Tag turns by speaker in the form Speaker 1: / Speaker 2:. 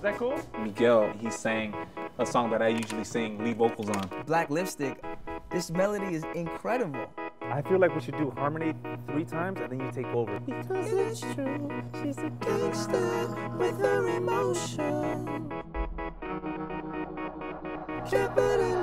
Speaker 1: Was that cool?
Speaker 2: Miguel, he sang a song that I usually sing lead vocals on.
Speaker 3: Black Lipstick, this melody is incredible.
Speaker 1: I feel like we should do harmony three times and then you take over.
Speaker 3: Because it's true, she's a gangster with her emotion. Jeopardy